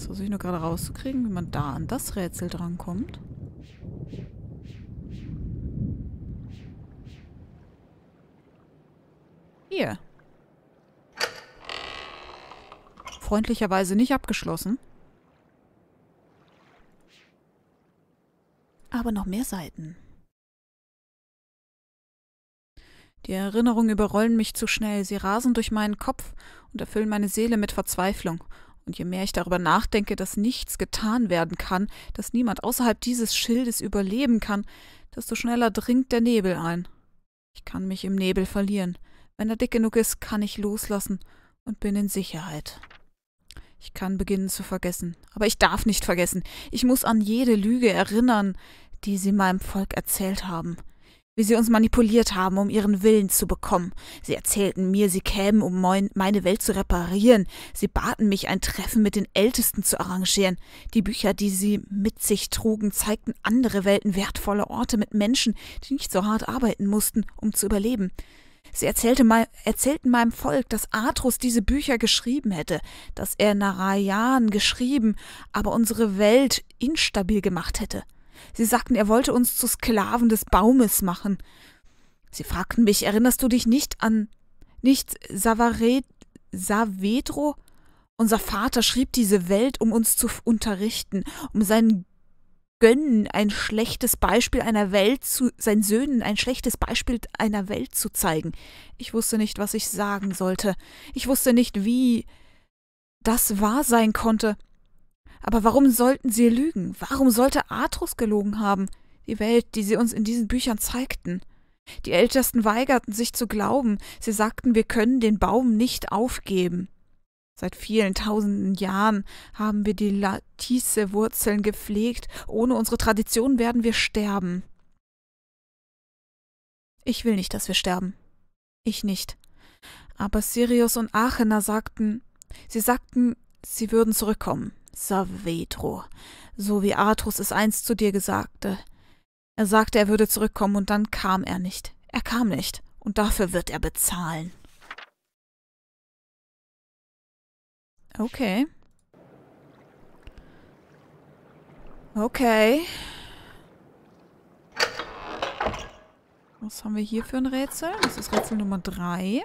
Jetzt versuche ich nur gerade rauszukriegen, wie man da an das Rätsel drankommt. Hier. Freundlicherweise nicht abgeschlossen. Aber noch mehr Seiten. Die Erinnerungen überrollen mich zu schnell. Sie rasen durch meinen Kopf und erfüllen meine Seele mit Verzweiflung. Und je mehr ich darüber nachdenke, dass nichts getan werden kann, dass niemand außerhalb dieses Schildes überleben kann, desto schneller dringt der Nebel ein. Ich kann mich im Nebel verlieren. Wenn er dick genug ist, kann ich loslassen und bin in Sicherheit. Ich kann beginnen zu vergessen. Aber ich darf nicht vergessen. Ich muss an jede Lüge erinnern, die sie meinem Volk erzählt haben wie sie uns manipuliert haben, um ihren Willen zu bekommen. Sie erzählten mir, sie kämen, um meine Welt zu reparieren. Sie baten mich, ein Treffen mit den Ältesten zu arrangieren. Die Bücher, die sie mit sich trugen, zeigten andere Welten, wertvolle Orte mit Menschen, die nicht so hart arbeiten mussten, um zu überleben. Sie erzählte mein, erzählten meinem Volk, dass Atrus diese Bücher geschrieben hätte, dass er Narayan geschrieben, aber unsere Welt instabil gemacht hätte. Sie sagten, er wollte uns zu Sklaven des Baumes machen. Sie fragten mich, erinnerst du dich nicht an nicht Savaret, Savedro? Unser Vater schrieb diese Welt, um uns zu unterrichten, um seinen Gönnen ein schlechtes Beispiel einer Welt zu, seinen Söhnen ein schlechtes Beispiel einer Welt zu zeigen. Ich wusste nicht, was ich sagen sollte. Ich wusste nicht, wie das wahr sein konnte. Aber warum sollten sie lügen? Warum sollte Atrus gelogen haben? Die Welt, die sie uns in diesen Büchern zeigten. Die Ältesten weigerten sich zu glauben. Sie sagten, wir können den Baum nicht aufgeben. Seit vielen tausenden Jahren haben wir die Latisse-Wurzeln gepflegt. Ohne unsere Tradition werden wir sterben. Ich will nicht, dass wir sterben. Ich nicht. Aber Sirius und Aachena sagten, sie sagten, sie würden zurückkommen. Savetro, so wie Artus es einst zu dir gesagte. Er sagte, er würde zurückkommen, und dann kam er nicht. Er kam nicht, und dafür wird er bezahlen. Okay. Okay. Was haben wir hier für ein Rätsel? Das ist Rätsel Nummer 3.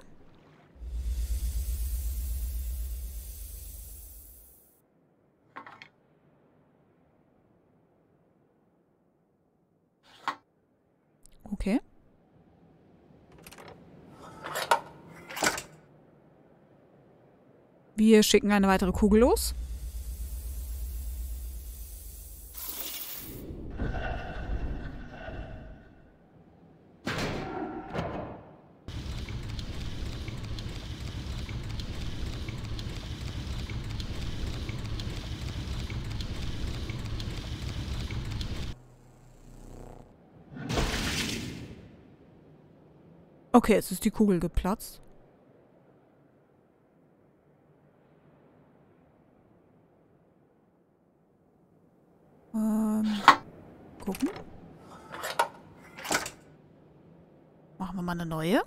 Okay. Wir schicken eine weitere Kugel los. Okay, jetzt ist die Kugel geplatzt. Ähm, gucken. Machen wir mal eine neue.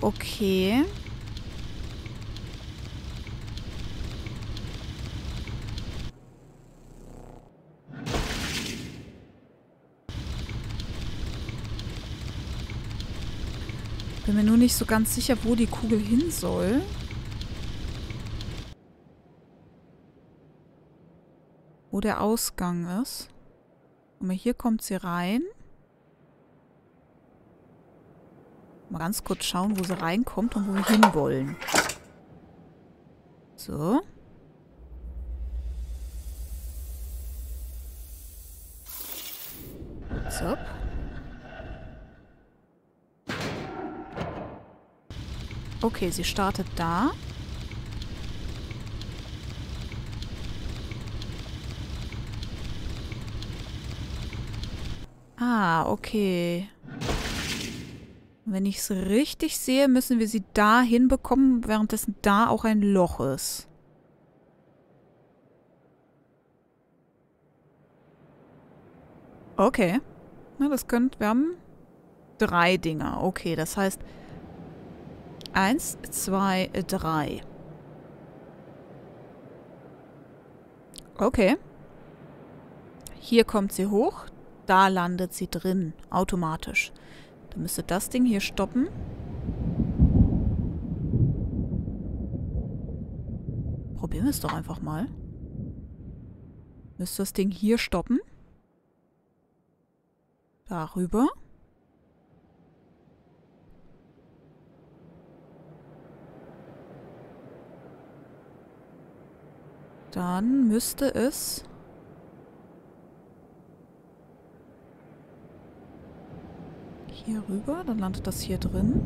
Okay. Bin mir nur nicht so ganz sicher, wo die Kugel hin soll. Wo der Ausgang ist. Und hier kommt sie rein. Mal ganz kurz schauen, wo sie reinkommt und wo wir hinwollen. So. So. Okay, sie startet da. Ah, okay. Wenn ich es richtig sehe, müssen wir sie da hinbekommen, währenddessen da auch ein Loch ist. Okay. Na, das könnte... Wir haben drei Dinger. Okay, das heißt... Eins, zwei, drei. Okay. Hier kommt sie hoch. Da landet sie drin. Automatisch. Dann müsste das Ding hier stoppen. Probieren wir es doch einfach mal. Müsste das Ding hier stoppen. Darüber. Dann müsste es... Hier rüber, dann landet das hier drin.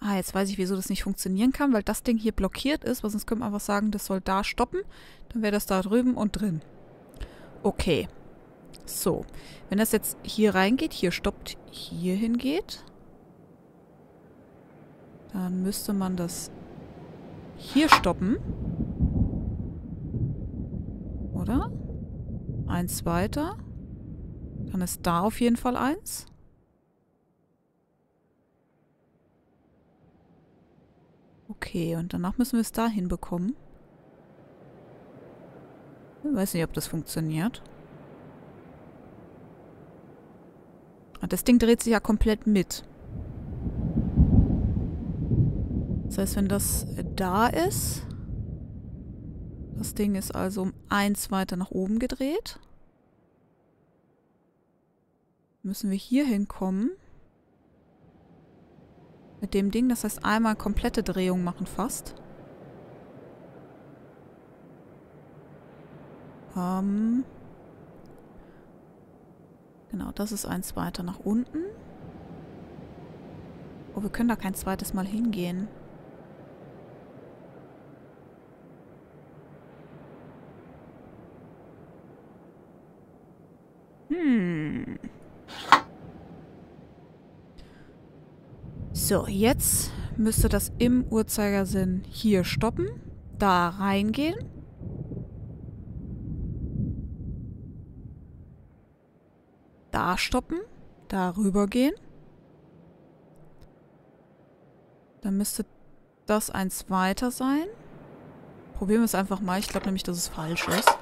Ah, jetzt weiß ich, wieso das nicht funktionieren kann, weil das Ding hier blockiert ist, weil sonst können wir einfach sagen, das soll da stoppen. Dann wäre das da drüben und drin. Okay. So. Wenn das jetzt hier reingeht, hier stoppt, hier hingeht, dann müsste man das hier stoppen. Oder? Eins weiter. Dann ist da auf jeden Fall eins. Okay, und danach müssen wir es da hinbekommen. Ich weiß nicht, ob das funktioniert. Das Ding dreht sich ja komplett mit. Das heißt, wenn das da ist, das Ding ist also um eins weiter nach oben gedreht, müssen wir hier hinkommen. Mit dem Ding, das heißt einmal komplette Drehung machen fast. Ähm... Genau, das ist eins weiter nach unten. Oh, wir können da kein zweites Mal hingehen. Hm. So, jetzt müsste das im Uhrzeigersinn hier stoppen, da reingehen. Da stoppen. Darüber gehen. Dann müsste das eins weiter sein. Probieren wir es einfach mal. Ich glaube nämlich, dass es falsch ist.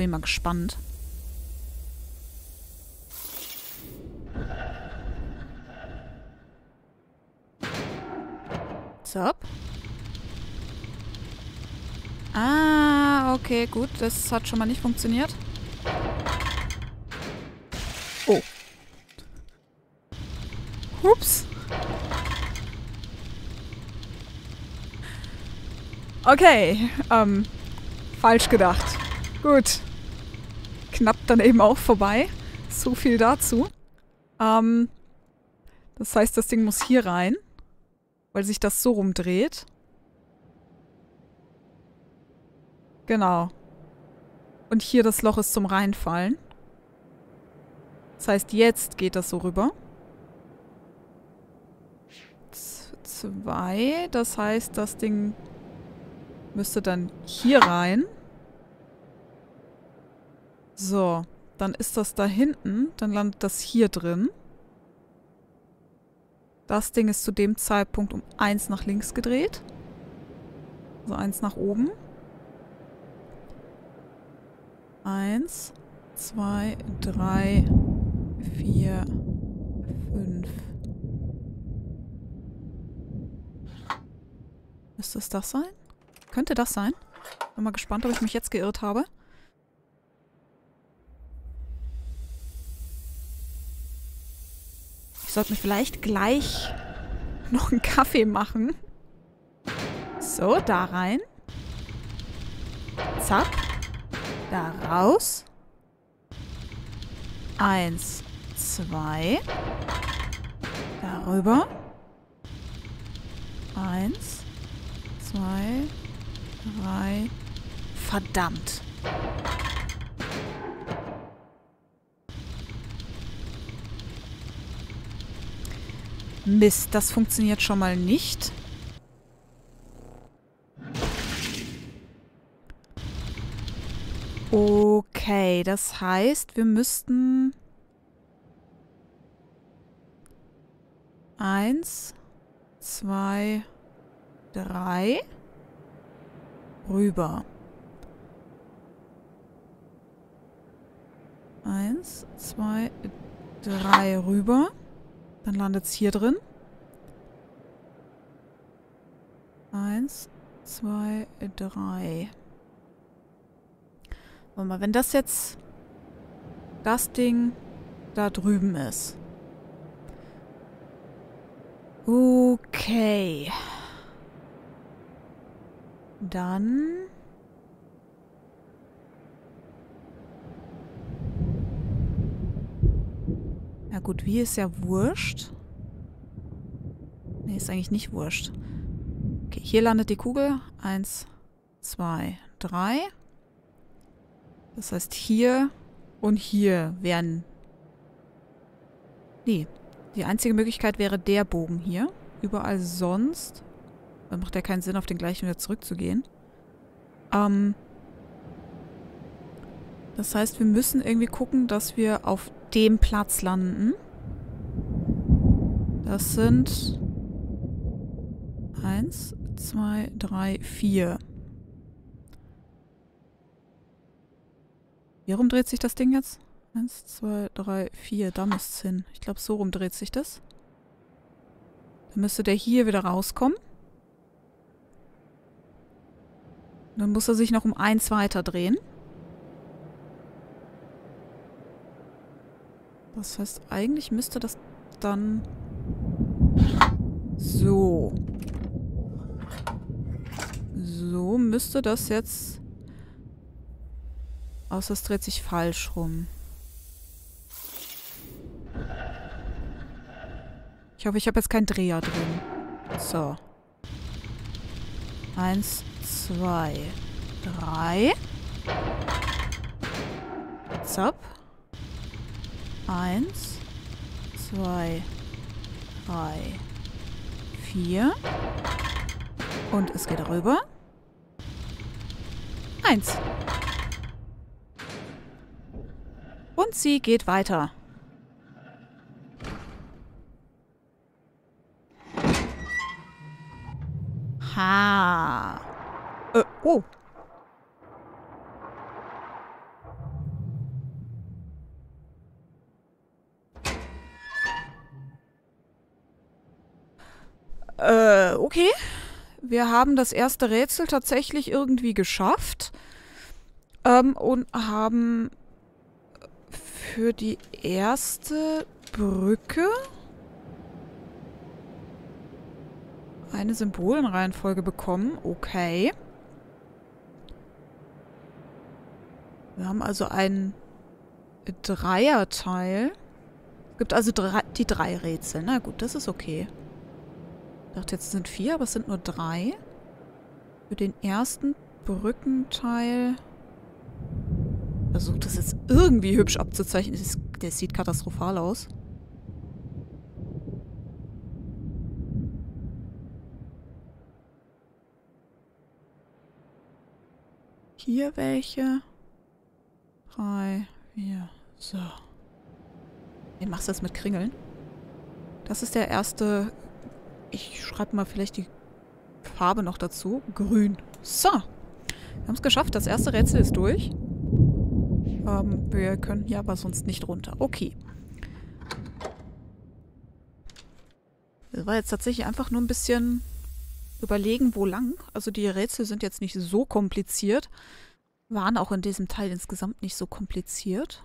Bin mal gespannt. Zap. Ah, okay, gut. Das hat schon mal nicht funktioniert. Oh. Ups. Okay, ähm, falsch gedacht. Gut. Knapp dann eben auch vorbei. So viel dazu. Ähm, das heißt, das Ding muss hier rein, weil sich das so rumdreht. Genau. Und hier das Loch ist zum Reinfallen. Das heißt, jetzt geht das so rüber. Z zwei. Das heißt, das Ding müsste dann hier rein. So. Dann ist das da hinten. Dann landet das hier drin. Das Ding ist zu dem Zeitpunkt um eins nach links gedreht. Also eins nach oben. Eins, zwei, drei, vier, fünf. Müsste es das sein? Könnte das sein? Bin mal gespannt, ob ich mich jetzt geirrt habe. Ich sollte mir vielleicht gleich noch einen Kaffee machen. So, da rein. Zack. Da raus. Eins, zwei. Darüber. Eins, zwei, drei. Verdammt. Mist, das funktioniert schon mal nicht. Okay, das heißt, wir müssten... Eins, zwei, drei. Rüber. Eins, zwei, drei rüber. Dann landet es hier drin. Eins, zwei, drei. Warte mal, wenn das jetzt das Ding da drüben ist. Okay. Dann... Ja gut, wie ist ja wurscht. Nee, ist eigentlich nicht wurscht. Okay, hier landet die Kugel. Eins, zwei, drei. Das heißt, hier und hier wären... Nee, die einzige Möglichkeit wäre der Bogen hier. Überall sonst... Dann macht ja keinen Sinn, auf den gleichen wieder zurückzugehen. Ähm... Das heißt, wir müssen irgendwie gucken, dass wir auf dem Platz landen. Das sind... Eins, zwei, drei, vier. Wie rum dreht sich das Ding jetzt? Eins, zwei, drei, vier. Da müsste es hin. Ich glaube, so rum dreht sich das. Dann müsste der hier wieder rauskommen. Dann muss er sich noch um eins weiter drehen. Das heißt, eigentlich müsste das dann... So. So müsste das jetzt... Außer es dreht sich falsch rum. Ich hoffe, ich habe jetzt keinen Dreher drin. So. Eins, zwei, drei. Zap. Eins, zwei, drei, vier. Und es geht rüber. Eins. Und sie geht weiter. Aha. Äh, oh. Wir haben das erste Rätsel tatsächlich irgendwie geschafft. Ähm, und haben für die erste Brücke eine Symbolenreihenfolge bekommen. Okay. Wir haben also ein Dreierteil. Es gibt also drei, die drei Rätsel. Na gut, das ist okay. Ich dachte, jetzt sind vier, aber es sind nur drei. Für den ersten Brückenteil versucht das jetzt irgendwie hübsch abzuzeichnen. Der sieht katastrophal aus. Hier welche. Drei, vier, so. Wie machst du das mit Kringeln? Das ist der erste... Ich schreibe mal vielleicht die Farbe noch dazu. Grün. So. Wir haben es geschafft. Das erste Rätsel ist durch. Ähm, wir können hier aber sonst nicht runter. Okay. Das war jetzt tatsächlich einfach nur ein bisschen überlegen, wo lang. Also die Rätsel sind jetzt nicht so kompliziert. Waren auch in diesem Teil insgesamt nicht so kompliziert.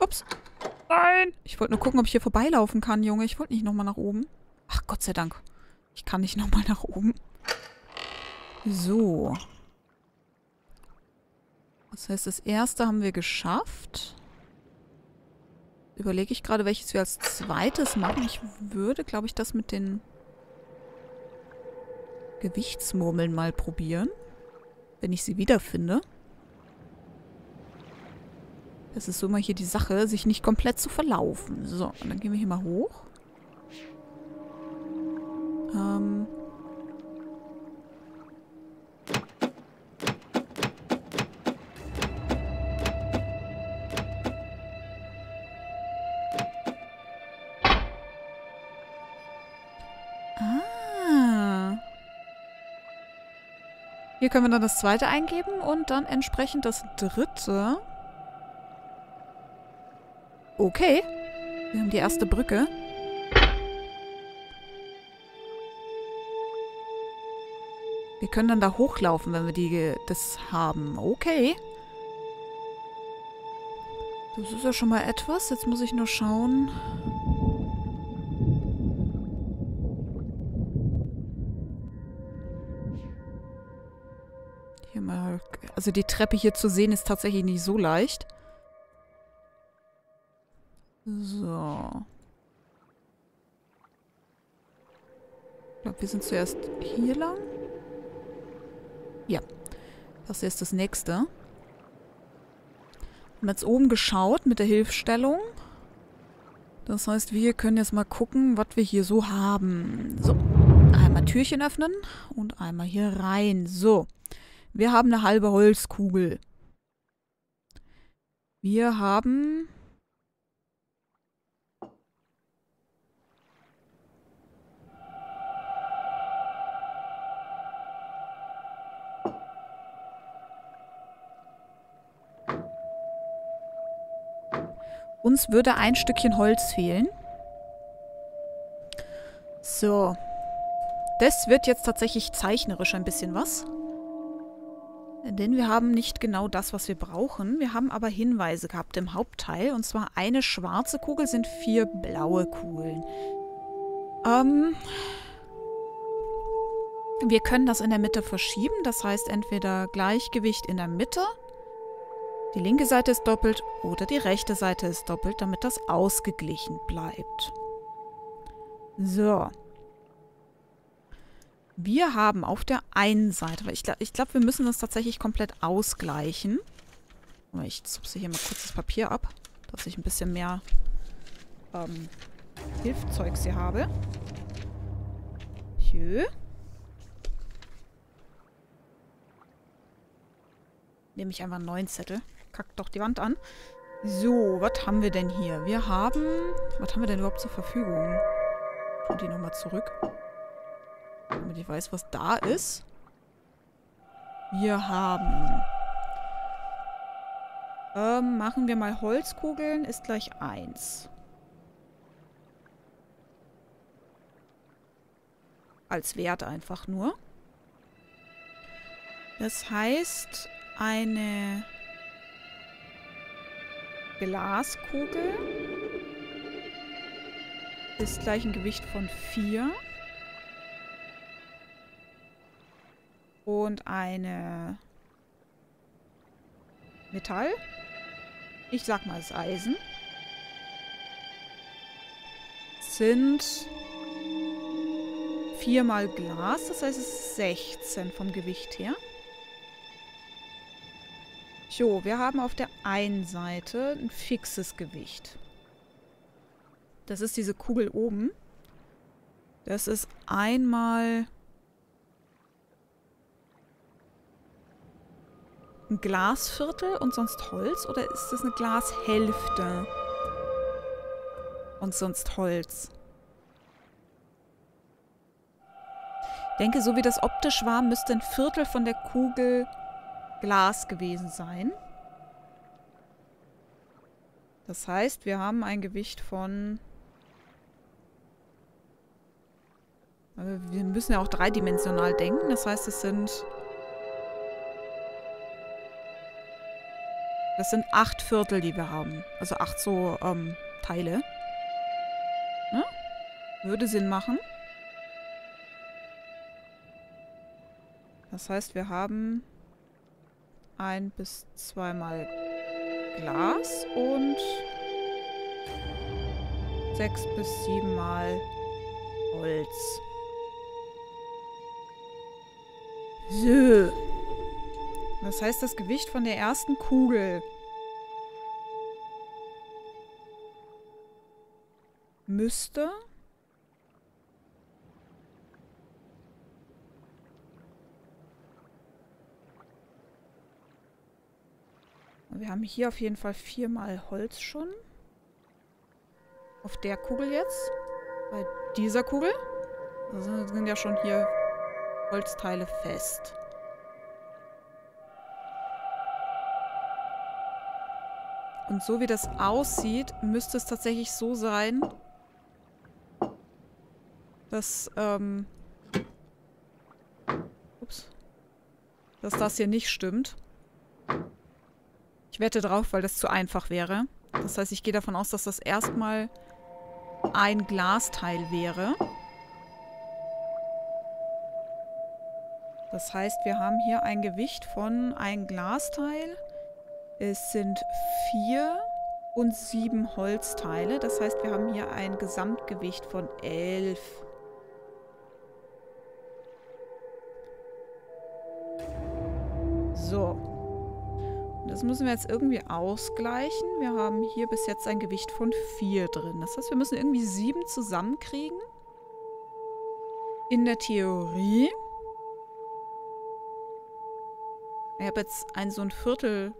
Ups. Nein! Ich wollte nur gucken, ob ich hier vorbeilaufen kann, Junge. Ich wollte nicht nochmal nach oben. Ach, Gott sei Dank. Ich kann nicht nochmal nach oben. So. Das heißt, das erste haben wir geschafft. Überlege ich gerade, welches wir als zweites machen. Ich würde, glaube ich, das mit den Gewichtsmurmeln mal probieren. Wenn ich sie wiederfinde. Das ist so mal hier die Sache, sich nicht komplett zu verlaufen. So, und dann gehen wir hier mal hoch. Ähm... Ah. Hier können wir dann das zweite eingeben und dann entsprechend das dritte. Okay. Wir haben die erste Brücke. Wir können dann da hochlaufen, wenn wir die, das haben. Okay. Das ist ja schon mal etwas. Jetzt muss ich nur schauen. Hier mal... Also die Treppe hier zu sehen ist tatsächlich nicht so leicht. So. Ich glaube, wir sind zuerst hier lang. Ja. Das ist das nächste. Wir haben jetzt oben geschaut mit der Hilfsstellung. Das heißt, wir können jetzt mal gucken, was wir hier so haben. So. Einmal Türchen öffnen und einmal hier rein. So. Wir haben eine halbe Holzkugel. Wir haben Uns würde ein Stückchen Holz fehlen. So. Das wird jetzt tatsächlich zeichnerisch ein bisschen was. Denn wir haben nicht genau das, was wir brauchen. Wir haben aber Hinweise gehabt im Hauptteil. Und zwar eine schwarze Kugel sind vier blaue Kugeln. Ähm... Wir können das in der Mitte verschieben. Das heißt entweder Gleichgewicht in der Mitte die linke Seite ist doppelt oder die rechte Seite ist doppelt, damit das ausgeglichen bleibt. So. Wir haben auf der einen Seite, weil ich glaube, glaub, wir müssen das tatsächlich komplett ausgleichen. Ich zupse hier mal kurz das Papier ab, dass ich ein bisschen mehr ähm, Hilfzeugs hier habe. Hier. Nehme ich einfach einen neuen Zettel kackt doch die Wand an. So, was haben wir denn hier? Wir haben... Was haben wir denn überhaupt zur Verfügung? Und die nochmal zurück. Damit ich weiß, was da ist. Wir haben... Ähm, machen wir mal Holzkugeln. Ist gleich 1. Als Wert einfach nur. Das heißt, eine Glaskugel ist gleich ein Gewicht von 4. Und eine Metall. Ich sag mal das Eisen. Sind viermal Glas, das heißt es ist 16 vom Gewicht her. So, wir haben auf der einen Seite ein fixes Gewicht. Das ist diese Kugel oben. Das ist einmal ein Glasviertel und sonst Holz? Oder ist das eine Glashälfte und sonst Holz? Ich denke, so wie das optisch war, müsste ein Viertel von der Kugel Glas gewesen sein. Das heißt, wir haben ein Gewicht von... Wir müssen ja auch dreidimensional denken. Das heißt, es sind... Das sind acht Viertel, die wir haben. Also acht so ähm, Teile. Ne? Würde Sinn machen. Das heißt, wir haben ein bis zweimal Glas und sechs bis siebenmal Holz. So. Was heißt das Gewicht von der ersten Kugel? Müsste... Wir haben hier auf jeden Fall viermal Holz schon. Auf der Kugel jetzt. Bei dieser Kugel. Da sind ja schon hier Holzteile fest. Und so wie das aussieht, müsste es tatsächlich so sein, dass, ähm, ups, dass das hier nicht stimmt. Ich wette drauf, weil das zu einfach wäre. Das heißt, ich gehe davon aus, dass das erstmal ein Glasteil wäre. Das heißt, wir haben hier ein Gewicht von ein Glasteil. Es sind vier und sieben Holzteile. Das heißt, wir haben hier ein Gesamtgewicht von elf. Das müssen wir jetzt irgendwie ausgleichen. Wir haben hier bis jetzt ein Gewicht von 4 drin. Das heißt, wir müssen irgendwie 7 zusammenkriegen. In der Theorie. Ich habe jetzt ein so ein Viertel...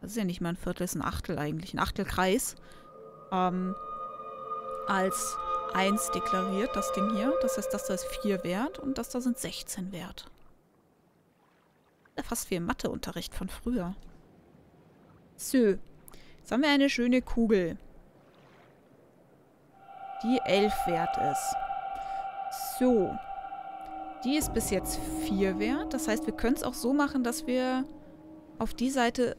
Das ist ja nicht mal ein Viertel, das ist ein Achtel eigentlich. Ein Achtelkreis. Ähm, als 1 deklariert, das Ding hier. Das heißt, das da ist 4 wert und das da sind 16 wert. Fast wie im Matheunterricht von früher. So. Jetzt haben wir eine schöne Kugel. Die 11 wert ist. So. Die ist bis jetzt 4 wert. Das heißt, wir können es auch so machen, dass wir auf die Seite,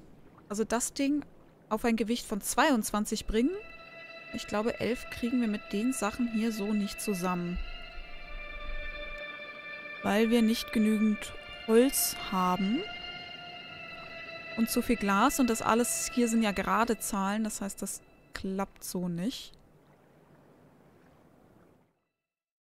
also das Ding, auf ein Gewicht von 22 bringen. Ich glaube, 11 kriegen wir mit den Sachen hier so nicht zusammen. Weil wir nicht genügend Holz haben. Und zu viel Glas. Und das alles hier sind ja gerade Zahlen. Das heißt, das klappt so nicht.